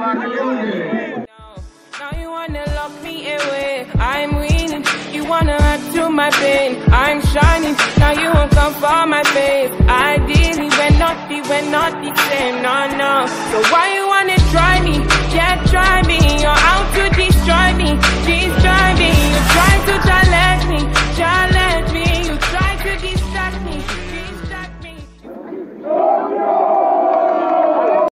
Now you wanna lock me away. I'm winning. You wanna add to my pain. I'm shining. Now you won't come for my face. Ideally, we're not the, we're not the same. No, no. So why you wanna try me? Yeah, try me. You're out to destroy me. Destroy